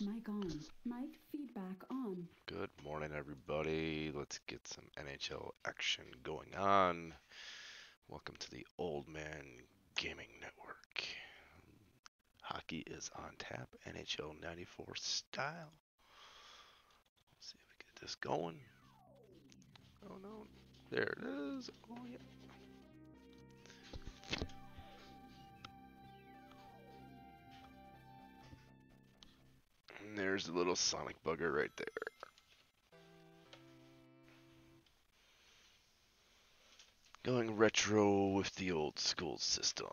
Mic on. Mic feedback on. Good morning, everybody. Let's get some NHL action going on. Welcome to the Old Man Gaming Network. Hockey is on tap, NHL 94 style. Let's see if we get this going. Oh no, there it is. Oh yeah. And there's the little sonic bugger right there. Going retro with the old school system.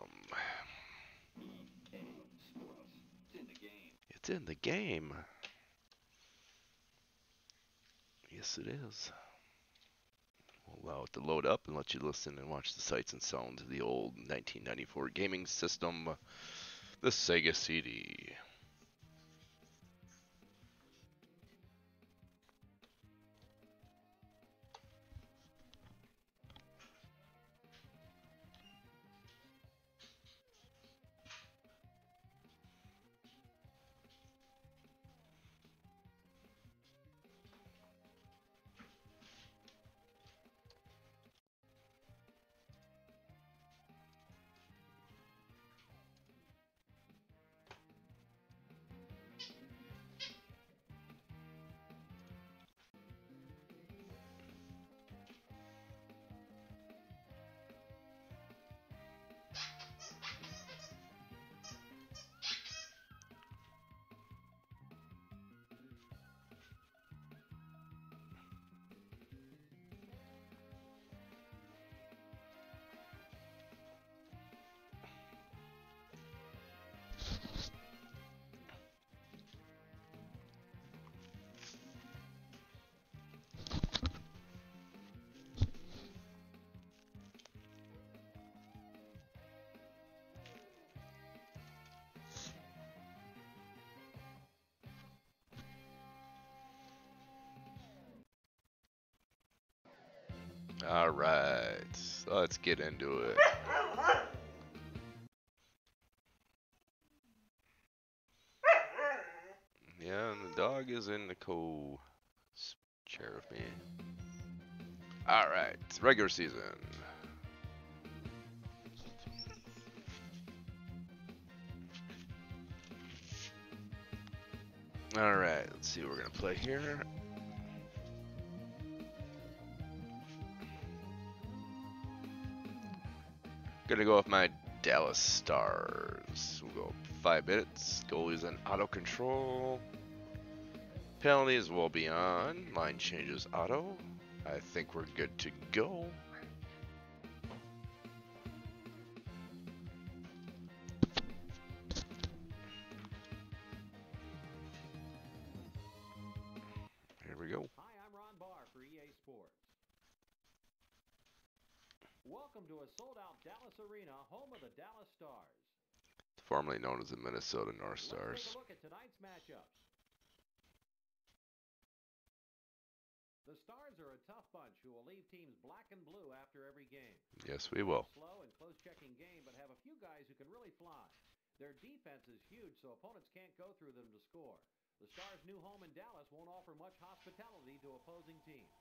It's in the game. Yes, it is. We'll allow it to load up and let you listen and watch the sights and sounds of the old 1994 gaming system, the Sega CD. Right, let's get into it. Yeah, and the dog is in the co chair of me. All right, regular season. All right, let's see what we're gonna play here. Gonna go with my Dallas Stars. We'll go five minutes. Goalies on auto control. Penalties will be on. Line changes auto. I think we're good to go. The Minnesota North Stars. look at tonight's matchups. The Stars are a tough bunch who will leave teams black and blue after every game. Yes, we will. Slow and close-checking game, but have a few guys who can really fly. Their defense is huge, so opponents can't go through them to score. The Stars' new home in Dallas won't offer much hospitality to opposing teams.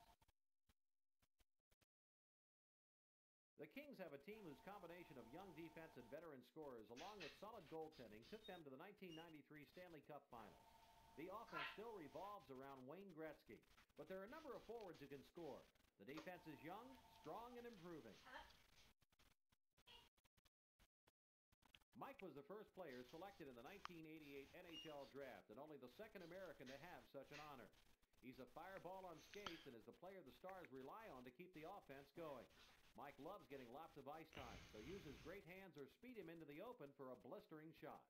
The Kings have a team whose combination of young defense and veteran scorers, along with solid goaltending, took them to the 1993 Stanley Cup Finals. The offense still revolves around Wayne Gretzky, but there are a number of forwards who can score. The defense is young, strong, and improving. Mike was the first player selected in the 1988 NHL draft and only the second American to have such an honor. He's a fireball on skates and is the player the Stars rely on to keep the offense going. Mike loves getting lots of ice time, so use his great hands or speed him into the open for a blistering shot.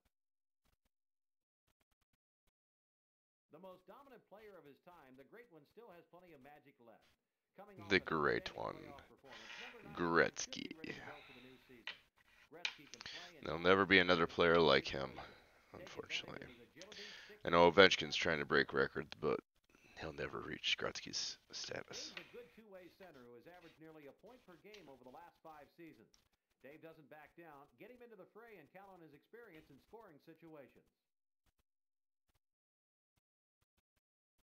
The most dominant player of his time, the great one still has plenty of magic left. Coming The great one, playoff performance, number nine Gretzky. should be ready to go for the new season. Gretzky can play and There'll never be another player like him, unfortunately. advantage of his agility, stick I know Ovechkin's trying to break records, but he'll never reach Gretzky's status. Dave's a good two-way center who has averaged nearly a point per game over the last five seasons. Dave doesn't back down. Get him into the fray and count on his experience in scoring situations.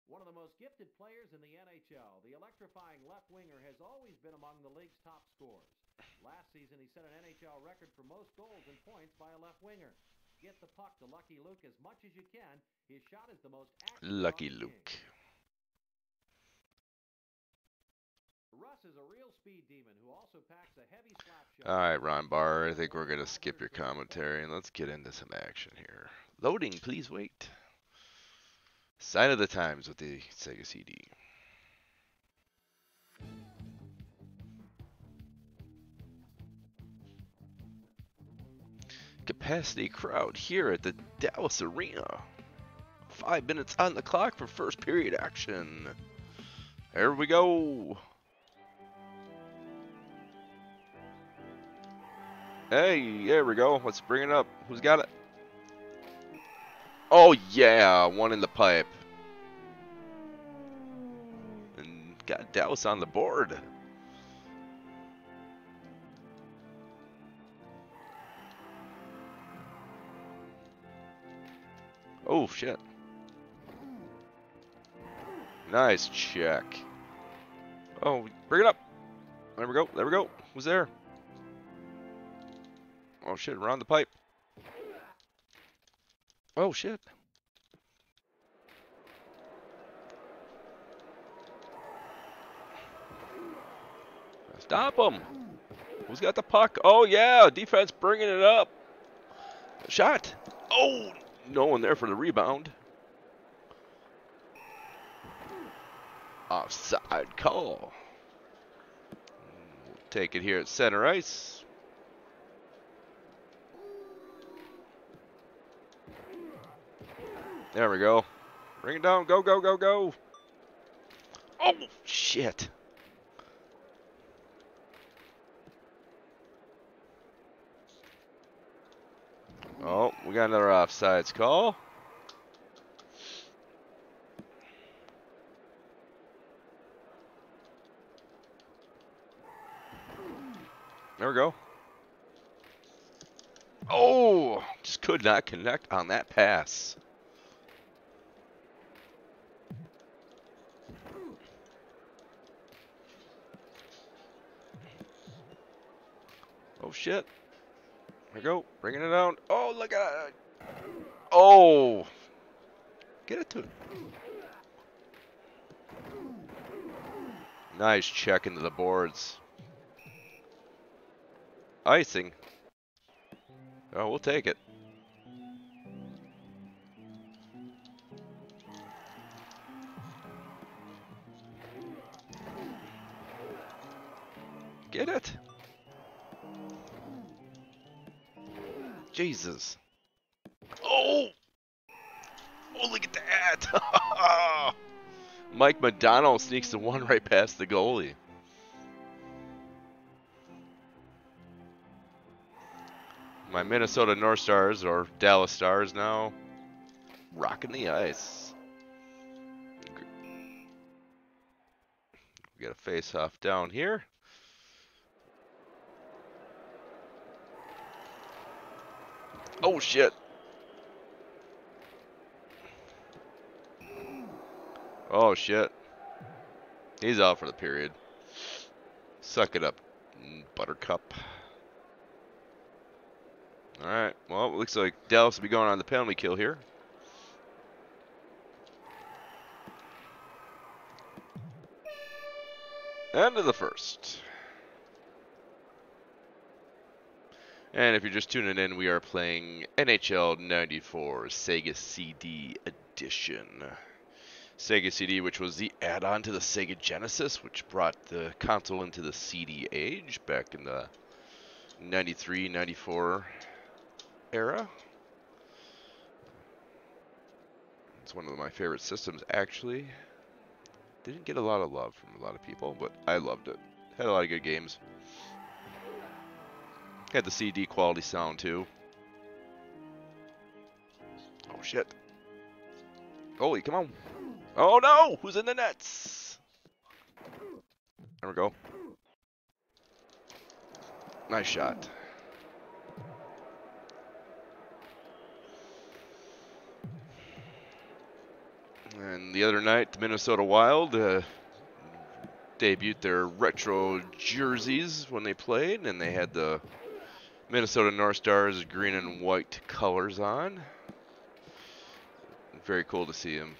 One of the most gifted players in the NHL, the electrifying left winger has always been among the league's top scorers. Last season, he set an NHL record for most goals and points by a left winger. Get the puck to Lucky Luc as much as you can. His shot is the most accurate Lucky Luc. All right, Ron Barr, I think we're going to skip your commentary and let's get into some action here. Loading, please wait. Sign of the times with the Sega CD. Capacity crowd here at the Dallas Arena. Five minutes on the clock for first period action. There we go. Hey, there we go. Let's bring it up. Who's got it? Oh yeah, one in the pipe. And got Dallas on the board. Oh shit. Nice check. Oh, bring it up. There we go. There we go. Who's there? Oh shit, around the pipe. Oh shit. Stop him. Who's got the puck? Oh yeah, defense bringing it up. Shot. Oh, no one there for the rebound. Offside call. We'll take it here at center ice. There we go. Bring it down. Go, go, go, go. Oh, shit. Oh, we got another offsides call. There we go. Oh, just could not connect on that pass. Shit. There we go. Bringing it down. Oh, look at it. Oh. Get it to it. Nice check into the boards. Icing. Oh, we'll take it. Jesus. Oh! Oh, look at that! Mike Modano sneaks the one right past the goalie. My Minnesota North Stars, or Dallas Stars now, rocking the ice. We got a face off down here. Oh shit. Oh shit. He's out for the period. Suck it up, Buttercup. Alright, well, it looks like Dallas will be going on the penalty kill here. End of the first. And if you're just tuning in, we are playing NHL 94 Sega CD Edition. Sega CD, which was the add-on to the Sega Genesis, which brought the console into the CD age back in the 93, 94 era. It's one of my favorite systems, actually. Didn't get a lot of love from a lot of people, but I loved it. Had a lot of good games. Had the CD quality sound too. Oh shit. Holy, come on. Oh no! Who's in the nets? There we go. Nice shot. And the other night, the Minnesota Wild uh, debuted their retro jerseys when they played, and they had the Minnesota North Stars green and white colors on. Very cool to see them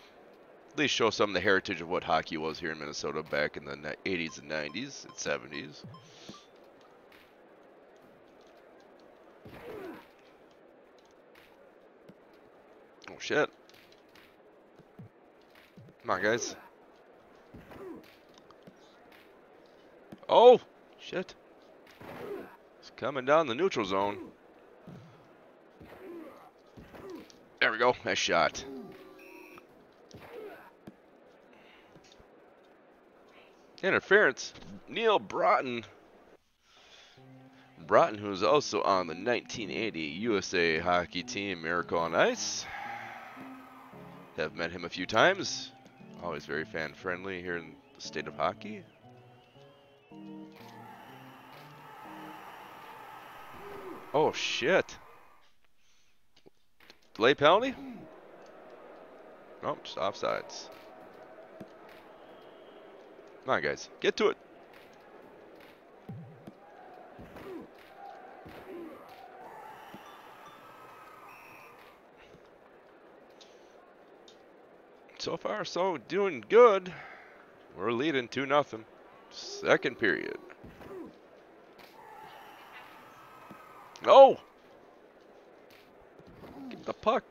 at least show some of the heritage of what hockey was here in Minnesota back in the 80s and 90s and 70s. Oh shit. Come on, guys. Oh, shit. Coming down the neutral zone. There we go. Nice shot. Interference. Neal Broten. Broten, who is also on the 1980 USA hockey team Miracle on Ice. Have met him a few times. Always very fan friendly here in the state of hockey. Oh shit. Delay penalty? Nope, just offsides. Come on, guys. Get to it. So far, so doing good. We're leading 2 nothing. Second period. Oh! Get the puck.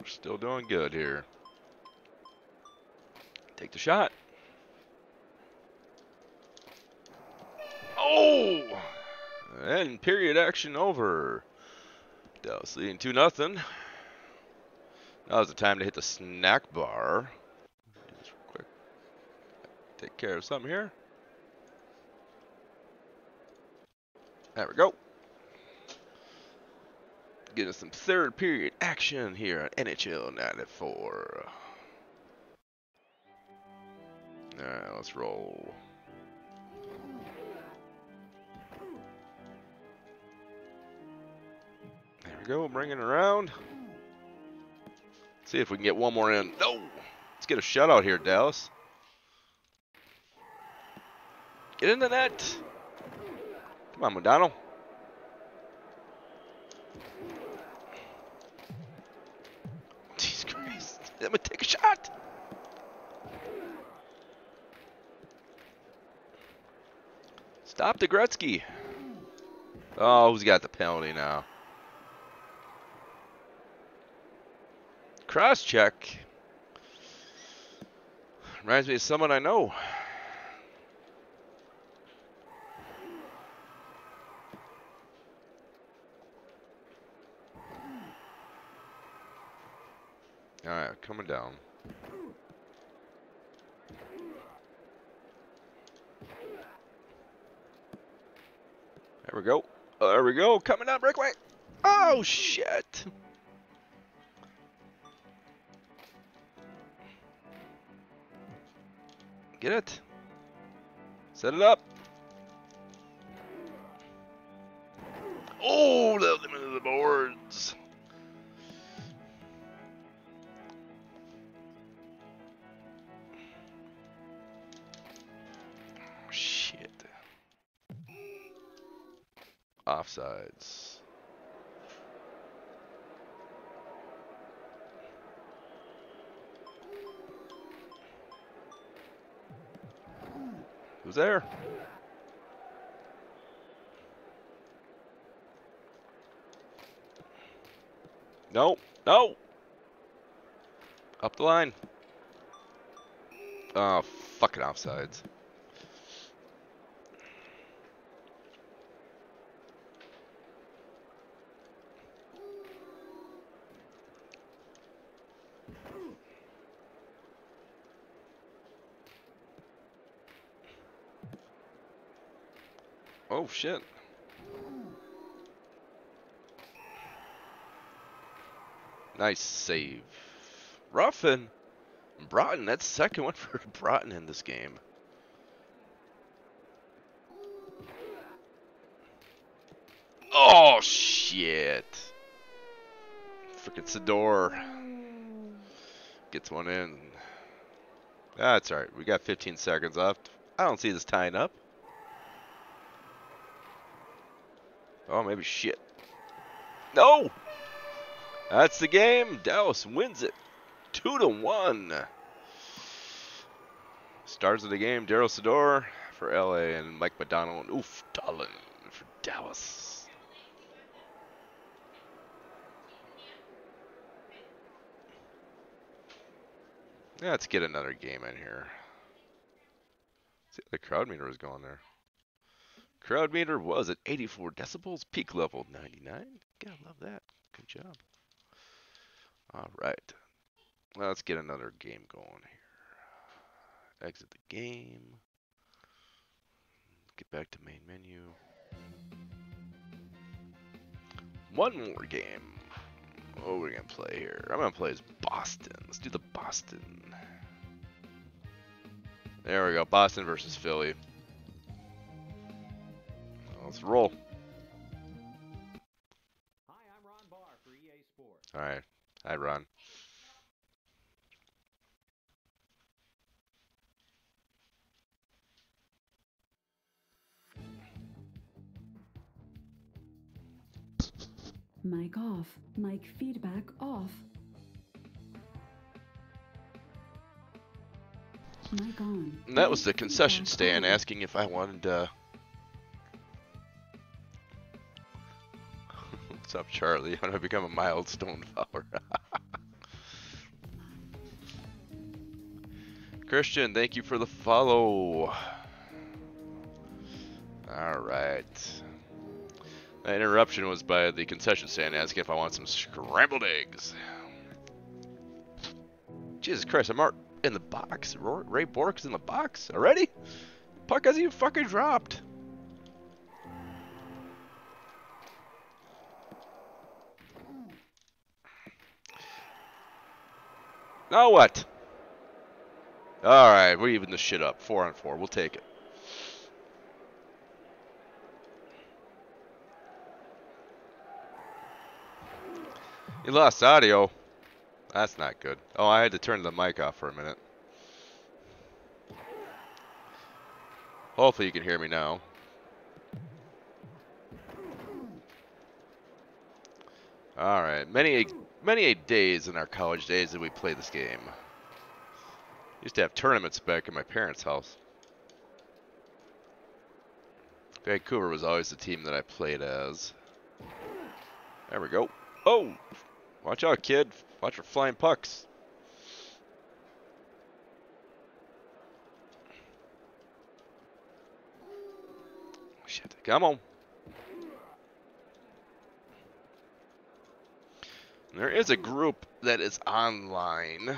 We're still doing good here. Take the shot. Period action over. Dallas leading 2 nothing. Now's the time to hit the snack bar. Quick. Take care of something here. There we go. Get us some third period action here on NHL 94. Alright, let's roll. We go, bring it around. See if we can get one more in. No! Let's get a shutout here, Dallas. Get in the net! Come on, Modano. Jesus Christ. Let me take a shot. Stop the Gretzky. Oh, who's got the penalty now? Cross check. Reminds me of someone I know. Alright, coming down. There we go. There we go. Coming down breakaway. Oh, shit. Get it. Set it up. Who's there? No, no. Up the line. Oh, fucking offsides. Shit. Nice save. Ruffin. Broten, that's second one for Broten in this game. Oh, shit. Freaking Sydor. Gets one in. That's alright. We got 15 seconds left. I don't see this tying up. Oh, maybe shit. No! That's the game. Dallas wins it. Two to one. Stars of the game, Darryl Sydor for LA and Mike Modano and Ulf Dahlen for Dallas. Let's get another game in here. See the crowd meter was going there. Crowd meter was at 84 decibels, peak level 99. Gotta love that. Good job. All right. Let's get another game going here. Exit the game. Get back to main menu. One more game. What are we gonna play here? I'm gonna play as Boston. Let's do the Boston. There we go. Boston versus Philly. Let's roll. Hi, I'm Ron Barr for EA Sports. All right. Hi, Ron. Mic off. Mic feedback off. Mic on. And that was the concession stand asking if I wanted uh What's up, Charlie? How do I become a milestone follower? Christian, thank you for the follow. Alright. That interruption was by the concession stand asking if I want some scrambled eggs. Jesus Christ, I'm in the box. Ray Bourque's in the box already? Puck hasn't even fucking dropped. Now what? Alright, we're even this shit up. Four on four. We'll take it. You lost audio. That's not good. Oh, I had to turn the mic off for a minute. Hopefully you can hear me now. Alright, many many a days in our college days that we play this game. Used to have tournaments back in my parents' house. Vancouver was always the team that I played as. There we go. Oh! Watch out, kid. Watch for flying pucks. Shit. Come on. There is a group that is online.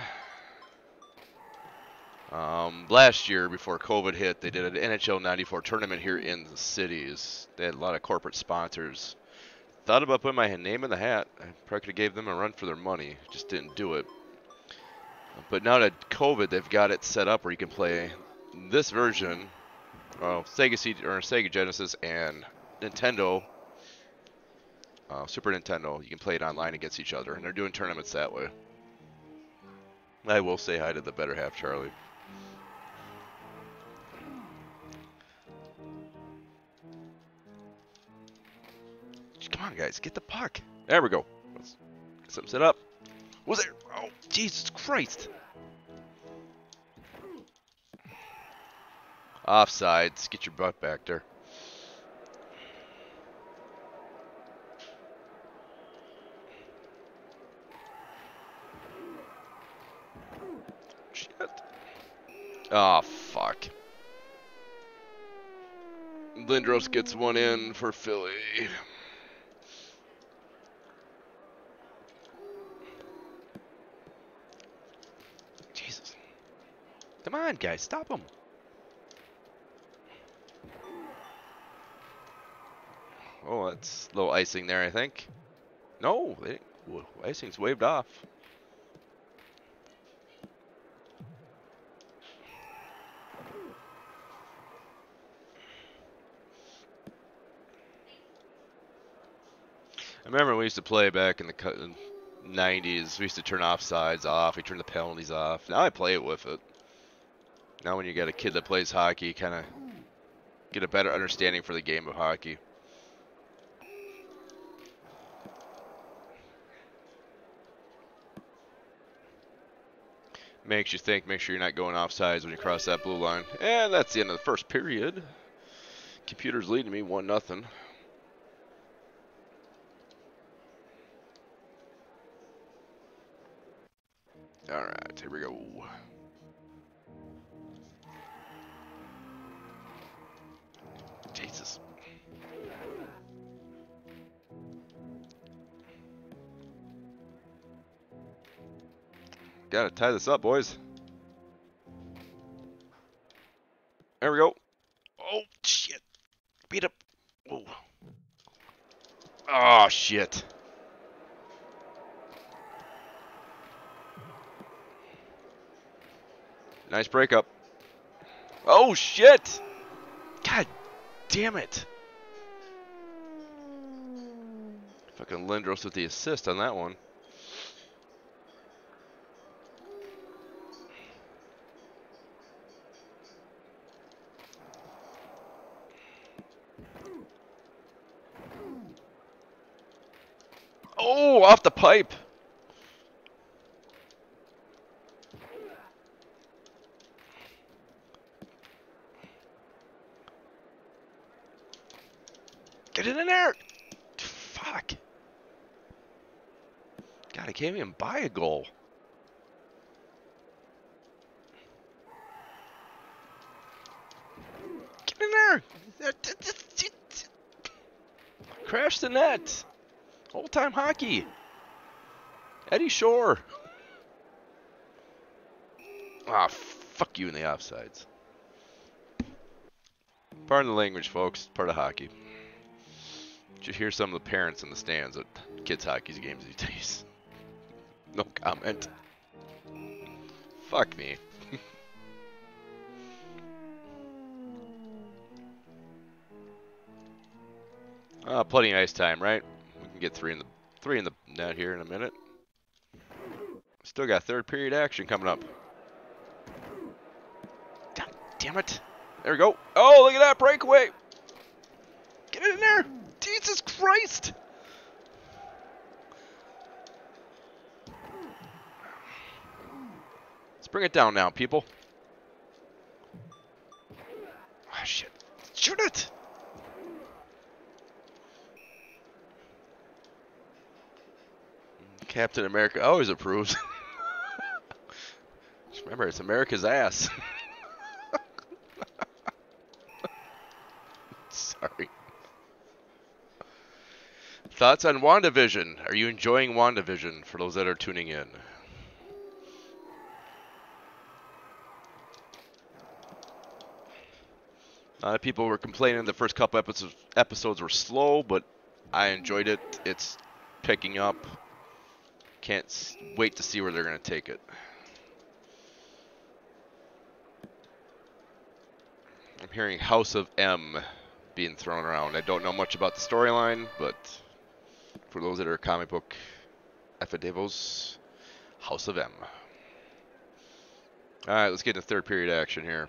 Um, last year, before COVID hit, they did an NHL 94 tournament here in the cities. They had a lot of corporate sponsors. Thought about putting my name in the hat. I probably gave them a run for their money. Just didn't do it. But now that COVID, they've got it set up where you can play this version, well, Sega or Sega Genesis and Nintendo, uh, Super Nintendo. You can play it online against each other, and they're doing tournaments that way. I will say hi to the better half, Charlie. Come on, guys, get the puck. There we go. Let's get something set up. Was there? Oh, Jesus Christ! Offsides. Get your butt back there. Oh, fuck. Lindros gets one in for Philly. Jesus. Come on, guys, stop him. Oh, that's a little icing there, I think. No, they, icing's waved off. Remember we used to play back in the 90s, we used to turn offsides off, we turned the penalties off. Now I play it with it. Now when you got a kid that plays hockey, you kind of get a better understanding for the game of hockey. Makes you think, make sure you're not going offsides when you cross that blue line. And that's the end of the first period. Computer's leading me 1 nothing. Alright, here we go. Jesus. Gotta tie this up, boys. There we go. Oh, shit. Beat up. Whoa. Oh, shit. Nice breakup. Oh, shit. God damn it. Fucking Lindros with the assist on that one. Oh, off the pipe. Get it in there. Fuck. God, I can't even buy a goal. Get in there. Crash the net. Old time hockey. Eddie Shore. Ah, fuck you in the offsides. Pardon the language, folks. Part of hockey. You Should hear some of the parents in the stands at kids' hockey games these days. No comment. Fuck me. Ah, plenty of ice time, right? We can get three in the three in the net here in a minute. Still got third period action coming up. God damn it! There we go. Oh, look at that breakaway! Get it in there! Jesus Christ! Bring it down now, people. Ah, shit. Shoot it! Captain America always approves. Just remember, it's America's ass. Sorry. Thoughts on WandaVision? Are you enjoying WandaVision for those that are tuning in? Of people were complaining the first couple episodes episodes were slow, but I enjoyed it. It's picking up. Can't wait to see where they're going to take it. I'm hearing House of M being thrown around. I don't know much about the storyline, but for those that are comic book affidavos, House of M. All right, let's get into third period action here.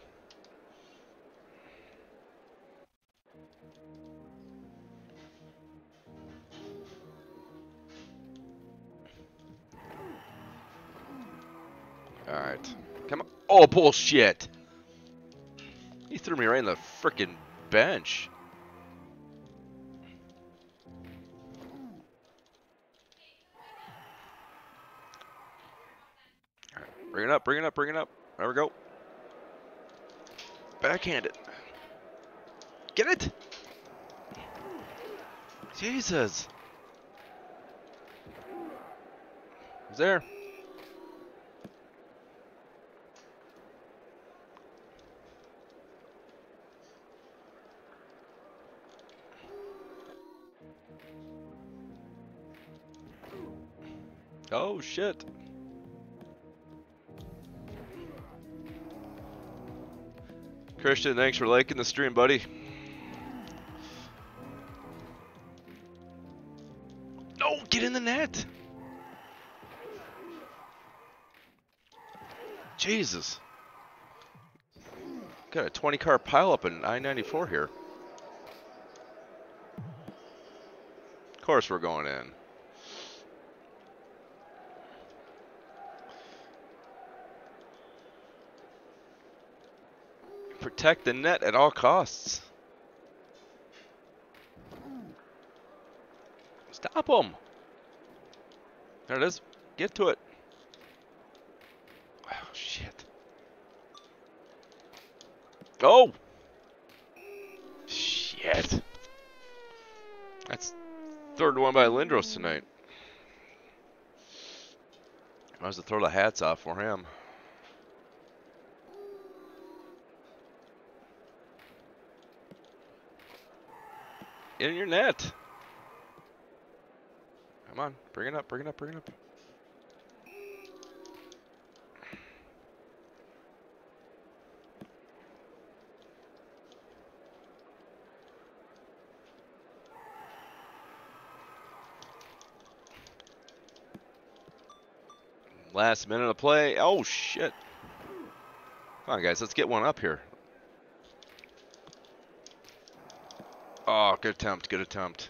All right, come on. Oh bullshit! He threw me right in the freaking bench. Alright, bring it up, bring it up, bring it up. There we go. Backhand it. Get it! Jesus! He's there. Oh shit. Christian, thanks for liking the stream, buddy. No, get in the net. Jesus. Got a 20 car pileup in I-94 here. Of course we're going in. Protect the net at all costs. Stop him. There it is. Get to it. Oh, shit. Go! Shit. That's third one by Lindros tonight. I was to throw the hats off for him. In your net. Come on, bring it up, bring it up, bring it up. Last minute of play. Oh, shit. Come on, guys. Let's get one up here. Good attempt. Good attempt.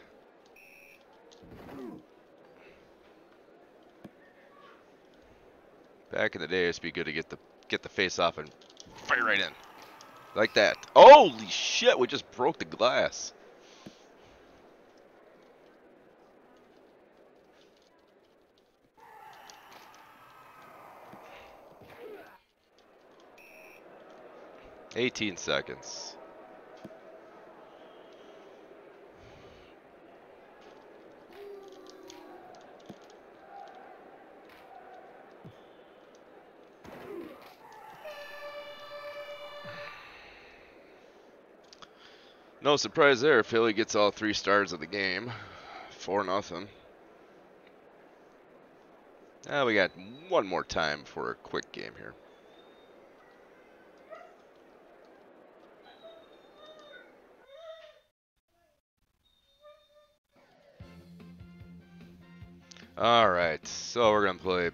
Back in the day, it'd be good to get the get the face off and fire right in. Like that. Holy shit, we just broke the glass. Eighteen seconds. No surprise there. Philly gets all three stars of the game. Four nothing. Ah, we got one more time for a quick game here. All right, so we're gonna play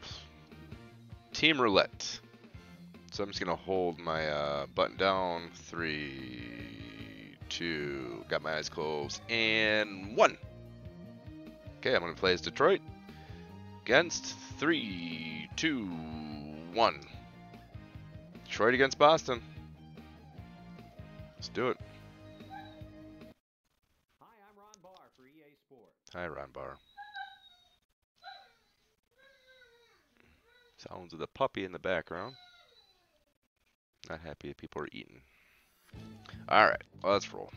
Team Roulette. So I'm just gonna hold my uh, button down. Three, two, got my eyes closed, and one. Okay, I'm gonna play as Detroit against three, two, one. Detroit against Boston. Let's do it. Hi, I'm Ron Barr for EA Sports. Hi, Ron Barr. Sounds of the puppy in the background. Not happy that people are eating. Alright, well, let's roll.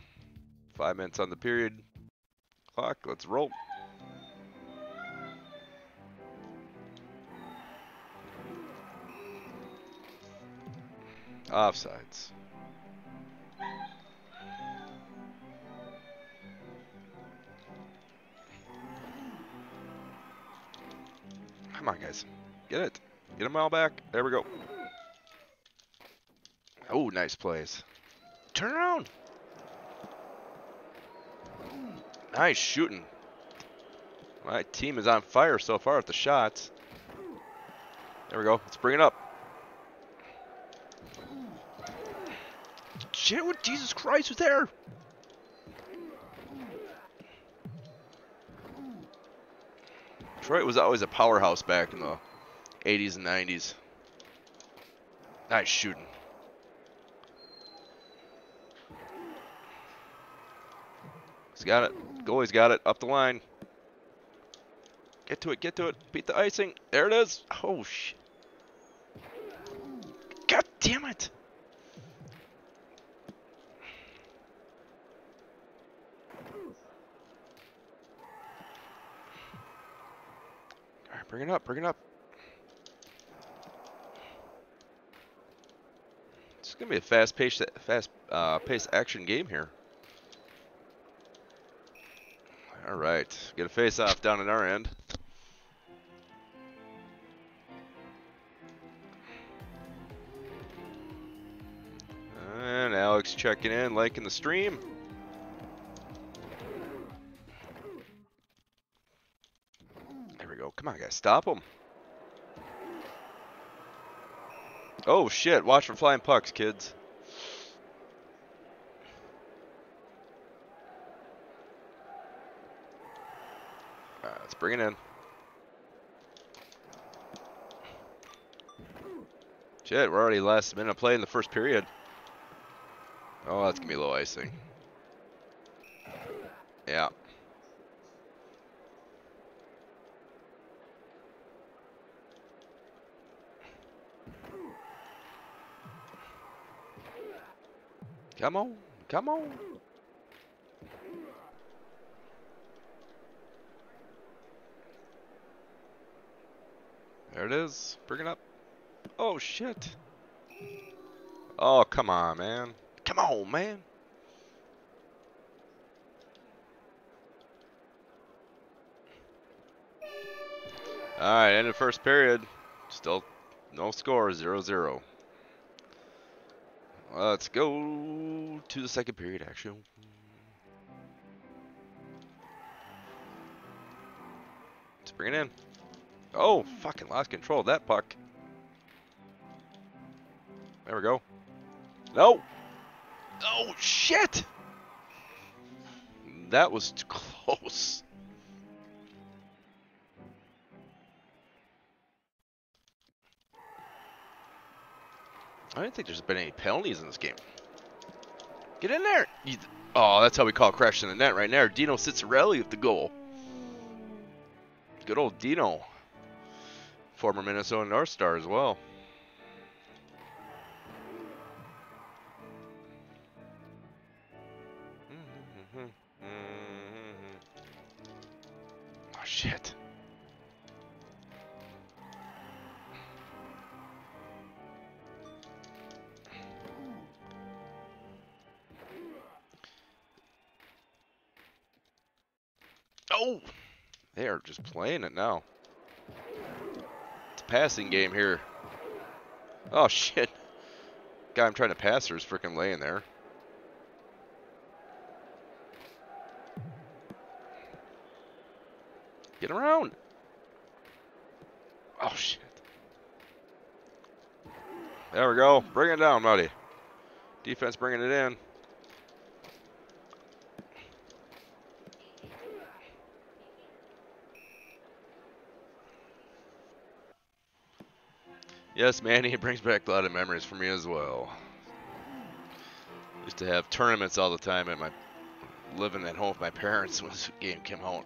Five minutes on the period. Clock, let's roll. Offsides. Come on, guys. Get it. Get them all back. There we go. Oh, nice plays. Turn around. Nice shooting. My team is on fire so far with the shots. There we go. Let's bring it up. Shit, what Jesus Christ was there? Detroit was always a powerhouse back in the 80s and 90s. Nice shooting. Got it. Goalie's got it. Up the line. Get to it. Get to it. Beat the icing. There it is. Oh, shit. God damn it. All right, bring it up. Bring it up. It's gonna be a fast-paced, fast, uh, paced action game here. All right, get a face-off down at our end. And Alex checking in, liking the stream. There we go. Come on, guys, stop him. Oh shit, watch for flying pucks, kids. Bring it in. Shit, we're already last minute of play in the first period. Oh, that's gonna be low icing. Yeah. Come on, come on. There it is. Bring it up. Oh, shit. Oh, come on, man. Come on, man. Alright, end of first period. Still no score, 0-0. Let's go to the second period action. Let's bring it in. Oh, fucking lost control of that puck. There we go. No! Oh, shit! That was close. I don't think there's been any penalties in this game. Get in there! Oh, that's how we call crashing the net right there. Dino Ciccarelli with the goal. Good old Dino. Former Minnesota North Star as well. Mm-hmm. Oh, shit. Oh! They are just playing it now. Passing game here. Oh, shit. Guy I'm trying to pass her is freaking laying there. Get around. Oh, shit. There we go. Bring it down, buddy. Defense bringing it in. Yes, Manny, it brings back a lot of memories for me as well. Used to have tournaments all the time at my living at home with my parents when this game came out.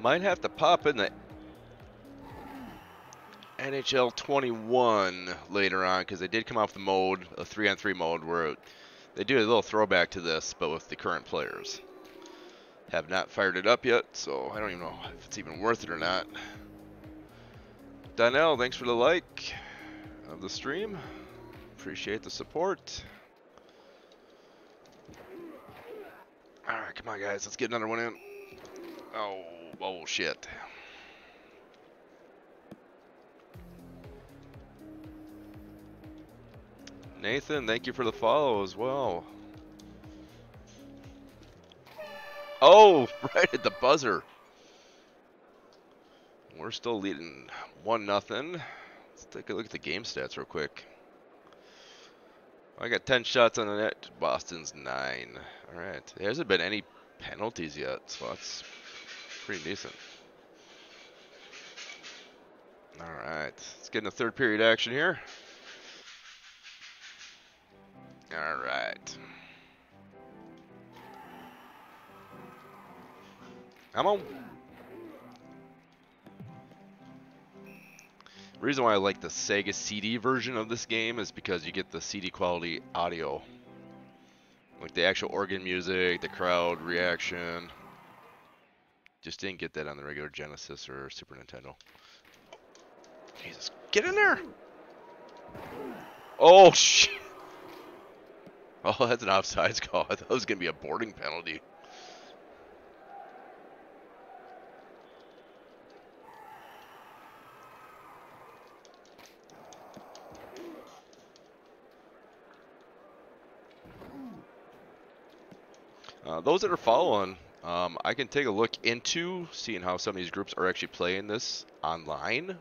Might have to pop in the NHL 21 later on because they did come off the mode, a three on three mode, where they do a little throwback to this, but with the current players. Have not fired it up yet, so I don't even know if it's even worth it or not. Donnell, thanks for the like of the stream. Appreciate the support. Alright, come on guys, let's get another one in. Oh, oh shit. Nathan, thank you for the follow as well. Oh, right at the buzzer. We're still leading one nothing. Let's take a look at the game stats real quick. I got 10 shots on the net. Boston's 9. All right. There hasn't been any penalties yet, so that's pretty decent. All right. Let's get in the third period action here. All right. Come on. Reason why I like the Sega CD version of this game is because you get the CD quality audio. Like the actual organ music, the crowd reaction. Just didn't get that on the regular Genesis or Super Nintendo. Jesus, get in there! Oh, shit! Oh, that's an offsides call. I thought it was going to be a boarding penalty. Uh, those that are following, um, I can take a look into seeing how some of these groups are actually playing this online.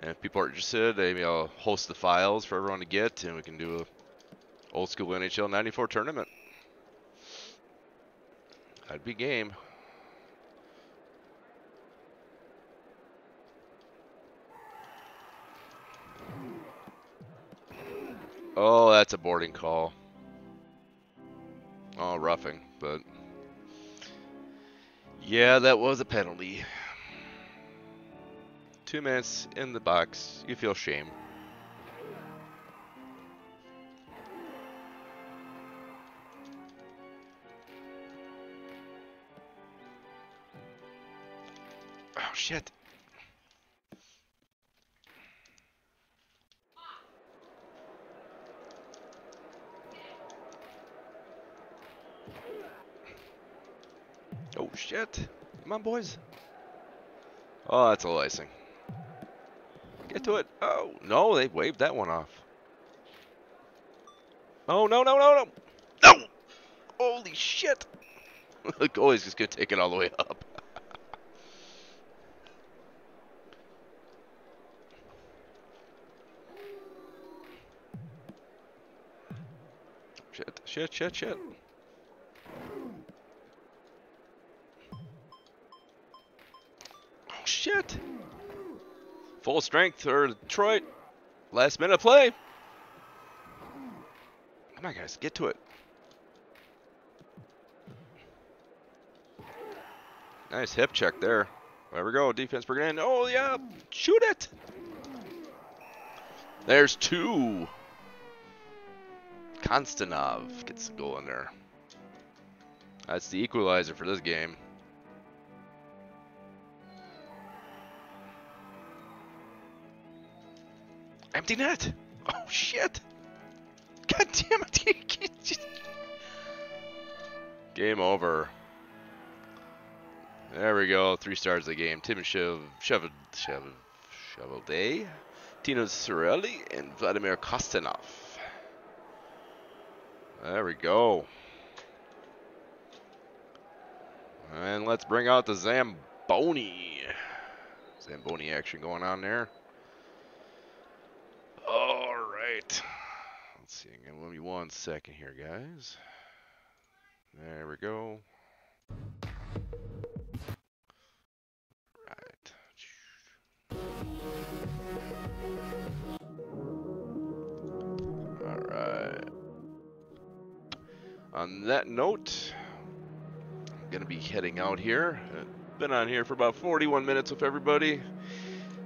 And if people are interested, maybe I'll uh, host the files for everyone to get, and we can do a old school NHL 94 tournament. I'd be game. Oh, that's a boarding call. Oh, roughing, but yeah, that was a penalty. Two minutes in the box, you feel shame. Shit. Oh shit. Come on boys. Oh, that's a icing. Get to it. Oh, no, they waved that one off. Oh, no, no, no, no. No! Holy shit. the goalie's just to take it all the way up. Shit, shit, shit. Oh, shit. Full strength for Detroit. Last minute play. Come on, guys, get to it. Nice hip check there. There we go. Defense in. Oh, yeah. Shoot it. There's two. Konstanov gets the goal in there. That's the equalizer for this game. Empty net. Oh shit. God damn it. game over. There we go. Three stars of the game. Tim Shev, Shev, Shev, Cheveldae, Tino Sorelli, and Vladimir Kostanov. There we go. And let's bring out the Zamboni. Zamboni action going on there. All right. Let's see. Give me one second here, guys. There we go. On that note, I'm going to be heading out here. Been on here for about 41 minutes with everybody.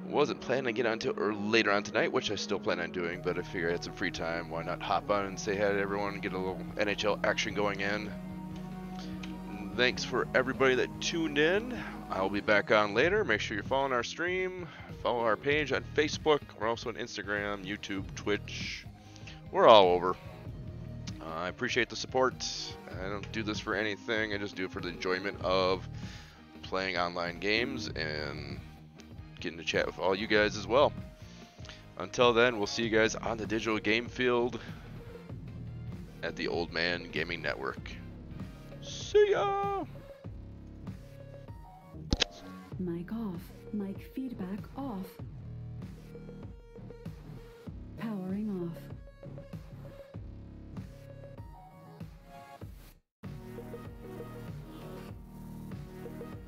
Wasn't planning to get on until or later on tonight, which I still plan on doing, but I figure I had some free time. Why not hop on and say hi to everyone and get a little NHL action going in. Thanks for everybody that tuned in. I'll be back on later. Make sure you're following our stream. Follow our page on Facebook. We're also on Instagram, YouTube, Twitch. We're all over. Uh, I appreciate the support. I don't do this for anything. I just do it for the enjoyment of playing online games and getting to chat with all you guys as well. Until then, we'll see you guys on the digital game field at the Old Man Gaming Network. See ya! Mic off. Mic feedback off. Powering off.